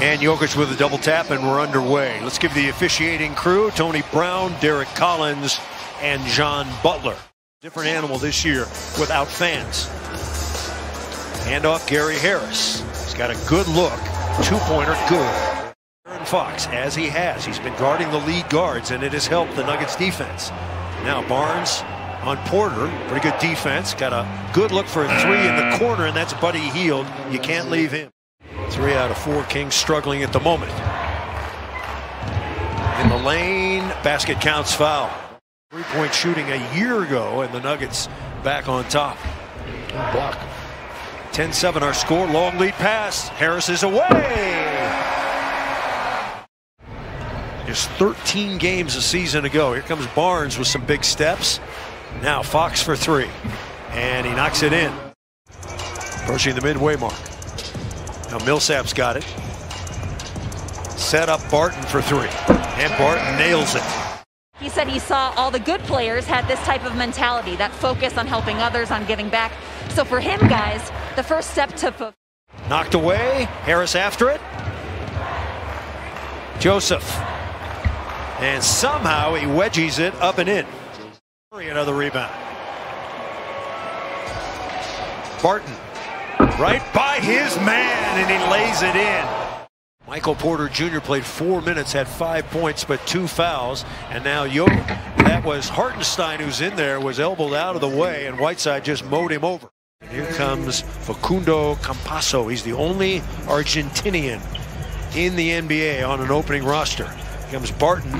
And Jokic with a double tap, and we're underway. Let's give the officiating crew Tony Brown, Derek Collins, and John Butler. Different animal this year without fans. Handoff Gary Harris. He's got a good look. Two pointer, good. Aaron Fox, as he has, he's been guarding the lead guards, and it has helped the Nuggets defense. Now Barnes on Porter, pretty good defense. Got a good look for a three in the corner, and that's Buddy Hield. You can't leave him. Three out of four Kings struggling at the moment. In the lane, basket counts foul. Three-point shooting a year ago, and the Nuggets back on top. Block. 10-7 our score. Long lead pass. Harris is away. Just 13 games a season ago. Here comes Barnes with some big steps. Now Fox for three. And he knocks it in. Approaching the midway mark. Now Millsap's got it. Set up Barton for three. And Barton nails it. He said he saw all the good players had this type of mentality, that focus on helping others, on giving back. So for him, guys, the first step to... Knocked away. Harris after it. Joseph. And somehow he wedges it up and in. Another rebound. Barton right by his man, and he lays it in. Michael Porter Jr. played four minutes, had five points, but two fouls. And now that was Hartenstein who's in there, was elbowed out of the way, and Whiteside just mowed him over. And here comes Facundo Campazzo. He's the only Argentinian in the NBA on an opening roster. Here comes Barton,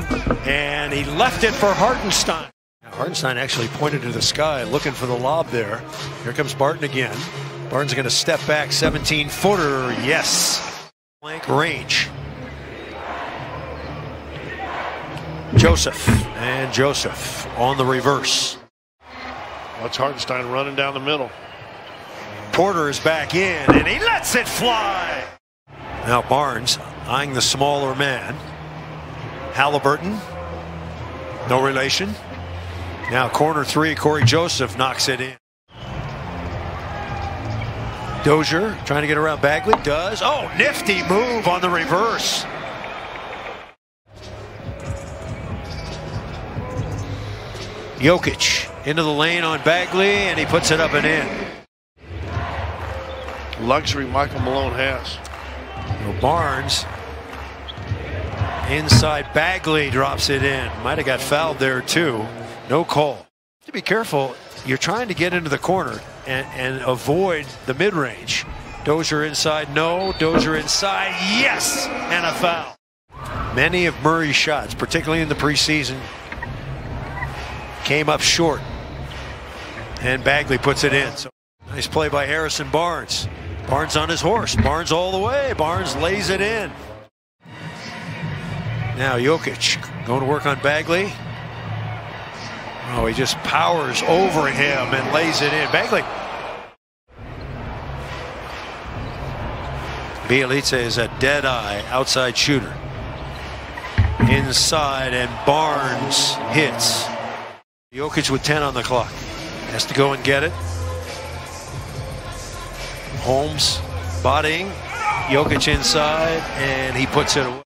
and he left it for Hartenstein. Hartenstein actually pointed to the sky looking for the lob there. Here comes Barton again. Barton's going to step back 17 footer. Yes. Blank range. Joseph and Joseph on the reverse. That's Hartenstein running down the middle. Porter is back in and he lets it fly. Now Barnes eyeing the smaller man. Halliburton. No relation. Now corner three, Cory Joseph knocks it in. Dozier trying to get around Bagley. Does. Oh, nifty move on the reverse. Jokic into the lane on Bagley, and he puts it up and in. Luxury Michael Malone has. Barnes inside Bagley drops it in. Might have got fouled there too. No call. To be careful, you're trying to get into the corner and, and avoid the mid-range. Dozier inside, no. Dozier inside, yes, and a foul. Many of Murray's shots, particularly in the preseason, came up short. And Bagley puts it in. So nice play by Harrison Barnes. Barnes on his horse. Barnes all the way. Barnes lays it in. Now Jokic going to work on Bagley. Oh, he just powers over him and lays it in. Bagley. Bjelica is a dead-eye outside shooter. Inside, and Barnes hits. Jokic with 10 on the clock. Has to go and get it. Holmes bodying. Jokic inside, and he puts it away.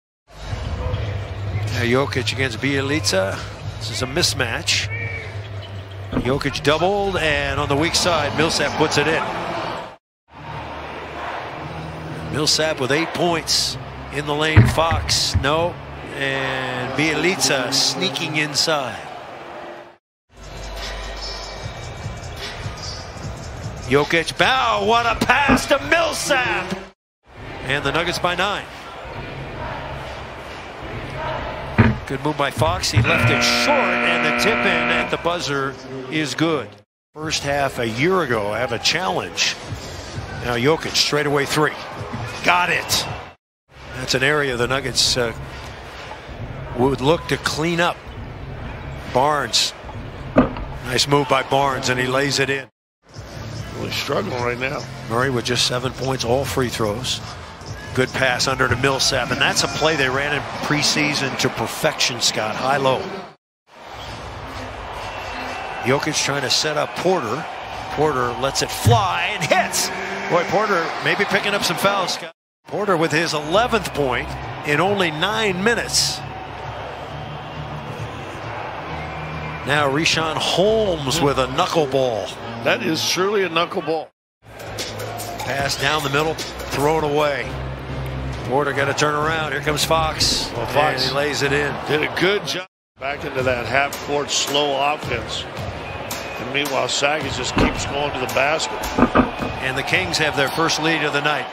Jokic against Bjelica. This is a mismatch. Jokic doubled, and on the weak side, Millsap puts it in. Millsap with eight points in the lane. Fox, no. And Bjelica sneaking inside. Jokic, bow, what a pass to Millsap! And the Nuggets by nine. Good move by Fox. He left it short, and the tip in at the buzzer is good. First half a year ago, I have a challenge. Now Jokic, straight away three. Got it. That's an area the Nuggets uh, would look to clean up. Barnes. Nice move by Barnes, and he lays it in. Really struggling right now. Murray with just seven points, all free throws. Good pass under to Millsap, and that's a play they ran in preseason to perfection, Scott. High low. Jokic trying to set up Porter. Porter lets it fly and hits. Boy, Porter maybe picking up some fouls. Porter with his 11th point in only nine minutes. Now Richaun Holmes with a knuckleball. That is truly a knuckleball. Pass down the middle, thrown away. Porter got to turn around. Here comes Fox. Well, Fox and he lays it in. Did a good job back into that half-court slow offense. And meanwhile, Sagas just keeps going to the basket. And the Kings have their first lead of the night.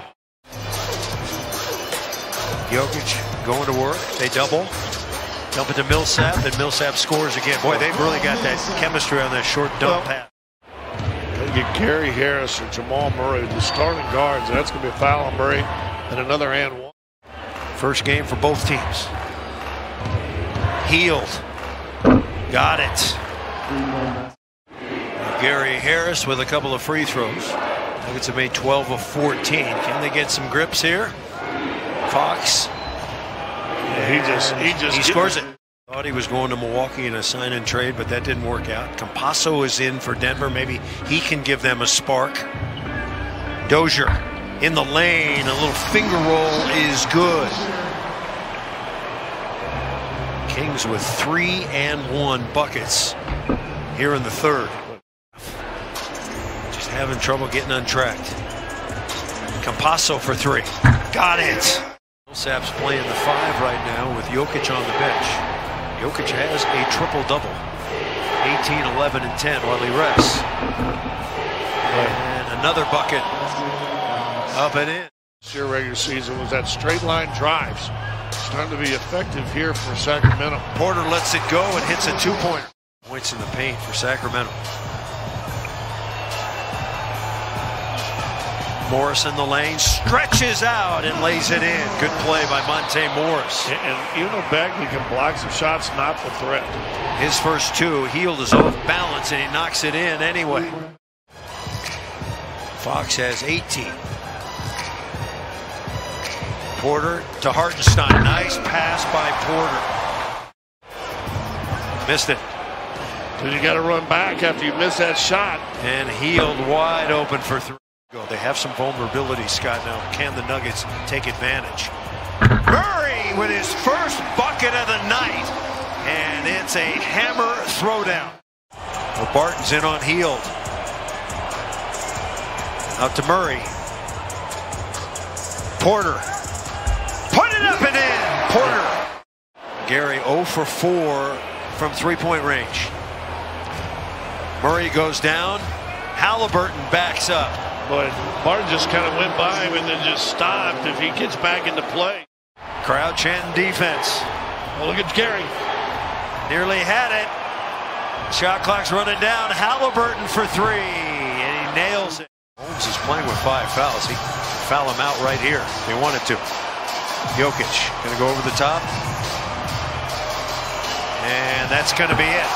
Jokic going to work. They double. Dump it to Millsap, and Millsap scores again. Boy, they've really got that chemistry on that short dump pass. Gonna get Gary Harris or Jamal Murray, the starting guards. That's gonna be a foul on Murray and another and one. First game for both teams. Hield. Got it. Gary Harris with a couple of free throws. Nuggets have made 12 of 14. Can they get some grips here? Fox. Yeah, he just he just he scores it. Thought he was going to Milwaukee in a sign and trade, but that didn't work out. Campazzo is in for Denver. Maybe he can give them a spark. Dozier in the lane. A little finger roll is good. Kings with three and one buckets here in the third. Just having trouble getting untracked. Campazzo for three. Got it. Millsap's playing the five right now with Jokic on the bench. Jokic has a triple-double. 18, 11, and 10 while he rests. And another bucket up and in. This year regular season was that straight line drives. Starting to be effective here for Sacramento. Porter lets it go and hits a two-pointer. Points in the paint for Sacramento. Morris in the lane, stretches out and lays it in. Good play by Monte Morris. And, even though Bagley can block some shots, not the threat. His first two, Hield is off balance and he knocks it in anyway. Fox has 18. Porter to Hartenstein. Nice pass by Porter. Missed it. Then you got to run back after you miss that shot. And Hield wide open for three. They have some vulnerability, Scott. Now, can the Nuggets take advantage? Murray with his first bucket of the night. And it's a hammer throwdown. Well, Barton's in on Hield. Out to Murray. Porter. Gary 0 for 4 from three-point range. Murray goes down. Halliburton backs up. But Martin just kind of went by him and then just stopped if he gets back into play. Crowd chanting defense. Well, look at Gary. Nearly had it. Shot clock's running down. Halliburton for three, and he nails it. Holmes is playing with five fouls. He foul him out right here if he wanted to. Jokic going to go over the top. And that's going to be it.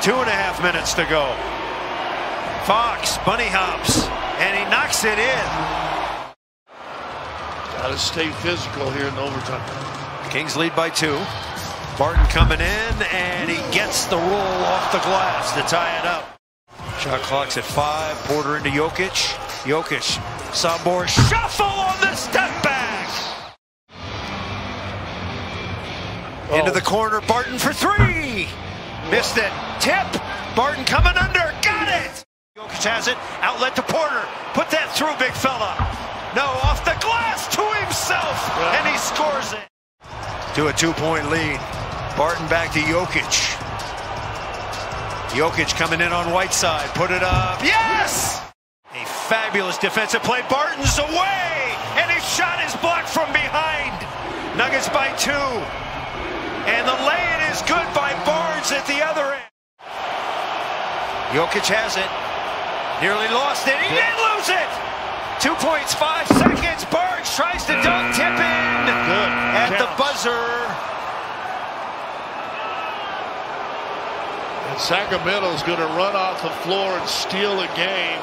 Two and a half minutes to go. Fox bunny hops, and he knocks it in. Got to stay physical here in overtime. Kings lead by two. Barton coming in, and he gets the roll off the glass to tie it up. Shot clock's at five. Porter into Jokic. Jokic, Sombor shuffle on the step Oh. Into the corner, Barton for three. Missed it. Tip. Barton coming under. Got it. Jokic has it. Outlet to Porter. Put that through, big fella. No, off the glass to himself, and he scores it. To a two-point lead. Barton back to Jokic. Jokic coming in on Whiteside. Put it up. Yes! A fabulous defensive play. Barton's away, and his shot is blocked from behind. Nuggets by two. And the lay-in is good by Barnes at the other end. Jokic has it. Nearly lost it. He didn't lose it. Two points, five seconds. Barnes tries to dunk, tip in. Good. At the buzzer. And Sacramento's going to run off the floor and steal a game.